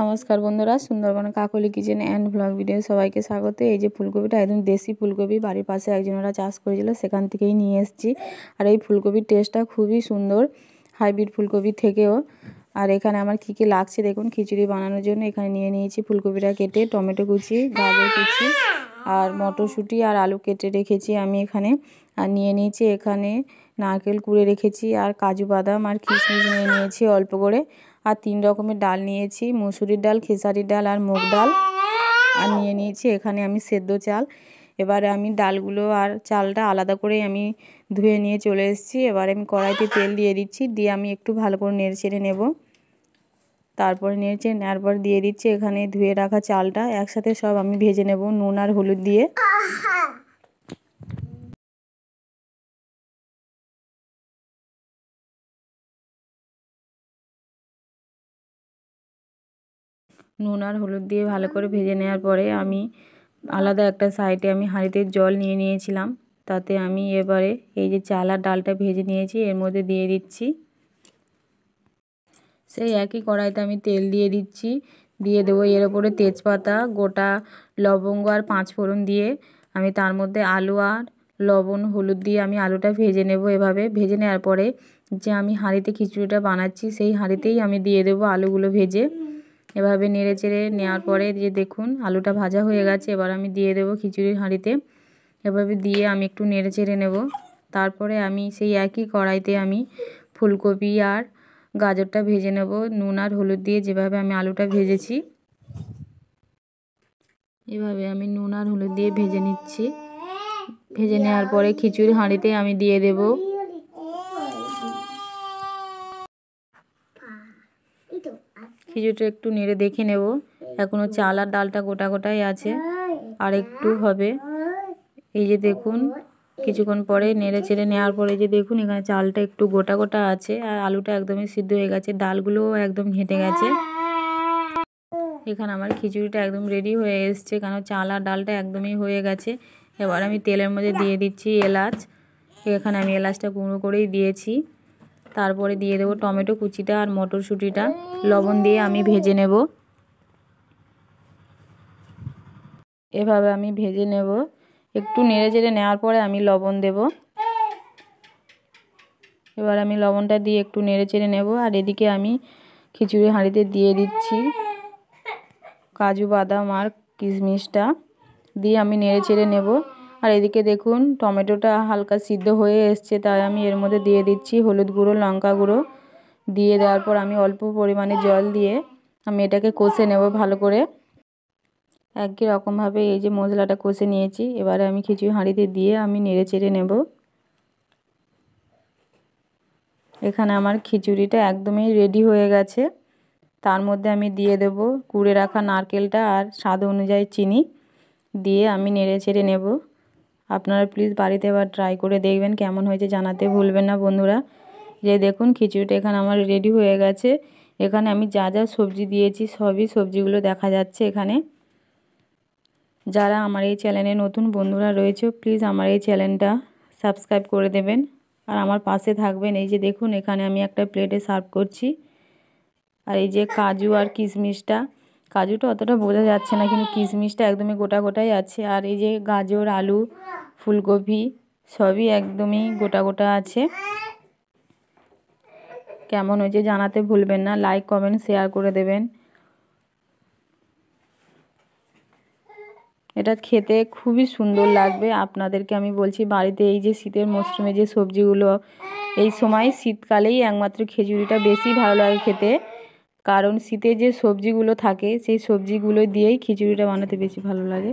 নমস্কার বন্ধুরা, Sundarban Kakoli kitchen and blog video সবাইকে স্বাগত। এই যে ফুলকপিটা, একদম দেশি ফুলকপি, বাড়ির পাশে একজনেরা চাষ করেছিল, সেখান থেকেই নিয়ে এসেছি। আর এই ফুলকপির টেস্টটা খুবই সুন্দর, হাইব্রিড ফুলকপির থেকেও। আর এখানে আমার কী কী লাগছে দেখুন, খিচুড়ি বানানোর জন্য এখানে নিয়ে নিয়েছি ফুলকপিটা কেটে, টমেটো কুচি, গাজর কুচি, আর মটরশুঁটি আর আলু কেটে রেখেছি আমি এখানে। আর নিয়ে নিয়েছি এখানে নারকেল কুড়ে রেখেছি, আর কাজু বাদাম আর কিশমিশ নিয়ে নিয়েছি অল্প করে। আর তিন রকমের ডাল নিয়েছি। মুসুরির ডাল, খেসারির ডাল আর মুগ ডাল। আর নিয়ে নিয়েছি এখানে আমি সেদ্ধ চাল। এবারে আমি ডালগুলো আর চালটা আলাদা করে আমি ধুয়ে নিয়ে চলে এসেছি। এবার আমি কড়াইতে তেল দিয়ে দিচ্ছি। দিয়ে আমি একটু ভালো করে নেড়ে চেড়ে নেব। তারপরে নেড়েছে নেওয়ার পর দিয়ে দিচ্ছি এখানে ধুয়ে রাখা চালটা। একসাথে সব আমি ভেজে নেব নুন আর হলুদ দিয়ে। নুন আর হলুদ দিয়ে ভালো করে ভেজে নেওয়ার পরে আমি আলাদা একটা সাইডে আমি হাঁড়িতে জল নিয়ে নিয়েছিলাম। তাতে আমি এবারে এই যে চাল আর ডালটা ভেজে নিয়েছি, এর মধ্যে দিয়ে দিচ্ছি। সেই একই কড়াইতে আমি তেল দিয়ে দিচ্ছি। দিয়ে দেবো এর ওপরে তেজপাতা, গোটা লবঙ্গ আর পাঁচ ফোড়ন দিয়ে আমি তার মধ্যে আলু আর লবণ, হলুদ দিয়ে আমি আলুটা ভেজে নেব এভাবে। ভেজে নেওয়ার পরে যে আমি হাঁড়িতে খিচুড়িটা বানাচ্ছি, সেই হাঁড়িতেই আমি দিয়ে দেবো আলুগুলো ভেজে। এভাবে নেড়ে চেড়ে নেওয়ার পরে যে দেখুন আলুটা ভাজা হয়ে গেছে, এবার আমি দিয়ে দেবো খিচুড়ির হাঁড়িতে। এভাবে দিয়ে আমি একটু নেড়ে চেড়ে নেব। তারপরে আমি সেই একই কড়াইতে আমি ফুলকপি আর গাজরটা ভেজে নেব। নুন আর হলুদ দিয়ে যেভাবে আমি আলুটা ভেজেছি, এভাবে আমি নুন আর হলুদ দিয়ে ভেজে নিচ্ছি। ভেজে নেওয়ার পরে খিচুড়ি হাঁড়িতে আমি দিয়ে দেব খিচুড়িটা একটু নেড়ে দেখে নেব। এখনও চাল আর ডালটা গোটা গোটাই আছে। আর একটু হবে। এই যে দেখুন, কিছুক্ষণ পরে নেড়ে চেড়ে নেওয়ার পরে যে দেখুন, এখানে চালটা একটু গোটা গোটা আছে। আর আলুটা একদমই সিদ্ধ হয়ে গেছে। ডালগুলোও একদম ঘেঁটে গেছে। এখানে আমার খিচুড়িটা একদম রেডি হয়ে এসছে। কেন চাল আর ডালটা একদমই হয়ে গেছে। এবার আমি তেলের মধ্যে দিয়ে দিচ্ছি এলাচ। এখানে আমি এলাচটা গুঁড়ো করেই দিয়েছি। তারপরে দিয়ে দেবো টমেটো কুচিটা আর মটরশুঁটিটা। লবণ দিয়ে আমি ভেজে নেব। এভাবে আমি ভেজে নেব। একটু নেড়ে চেড়ে নেওয়ার পরে আমি লবণ দেব। এবার আমি লবণটা দিয়ে একটু নেড়ে চেড়ে নেব। আর এদিকে আমি খিচুড়ি হাঁড়িতে দিয়ে দিচ্ছি কাজু বাদাম আর কিশমিশটা। দিয়ে আমি নেড়ে চেড়ে নেব। আর এদিকে দেখুন, টমেটোটা হালকা সিদ্ধ হয়ে এসছে, তাই আমি এর মধ্যে দিয়ে দিচ্ছি হলুদ গুঁড়ো, লঙ্কা গুঁড়ো। দিয়ে দেওয়ার পর আমি অল্প পরিমাণে জল দিয়ে আমি এটাকে কষে নেব ভালো করে। একই রকমভাবে এই যে মশলাটা কষে নিয়েছি, এবারে আমি খিচুড়ি হাঁড়িতে দিয়ে আমি নেড়ে চেড়ে নেব। এখানে আমার খিচুড়িটা একদমই রেডি হয়ে গেছে। তার মধ্যে আমি দিয়ে দেব কুড়ে রাখা নারকেলটা আর স্বাদ অনুযায়ী চিনি। দিয়ে আমি নেড়ে চেড়ে নেব। আপনারা প্লিজ বাড়িতে এবার ট্রাই করে দেখবেন কেমন হয়েছে, জানাতে ভুলবেন না বন্ধুরা। যে দেখুন খিচুড়িটা এখানে আমার রেডি হয়ে গেছে। এখানে আমি যা যা সবজি দিয়েছি, সবই সবজিগুলো দেখা যাচ্ছে এখানে। যারা আমার এই চ্যানেলে নতুন বন্ধুরা রয়েছে প্লিজ আমার এই চ্যানেলটা সাবস্ক্রাইব করে দেবেন। আর আমার পাশে থাকবেন, এই যে দেখুন এখানে আমি একটা প্লেটে সার্ভ করছি। আর এই যে কাজু আর কিশমিশটা, কাজুটা অতটা বোঝা যাচ্ছে না, কিন্তু কিশমিশটা একদমই গোটা গোটাই আছে। আর এই যে গাজর, আলু ফুলকপি সবই একদমই গোটা গোটা আছে। কেমন হয়েছে জানাতে ভুলবেন না লাইক কমেন্ট শেয়ার করে দেবেন। এটা খেতে খুবই সুন্দর লাগবে, আপনাদেরকে আমি বলছি বাড়িতে এই যে শীতের মরশুমে যে সবজিগুলো, এই সময় শীতকালেই একমাত্র খিচুড়িটা বেশি ভালো লাগে খেতে। কারণ শীতে যে সবজিগুলো থাকে, সেই সবজিগুলো দিয়েই খিচুড়িটা বানাতে বেশি ভালো লাগে।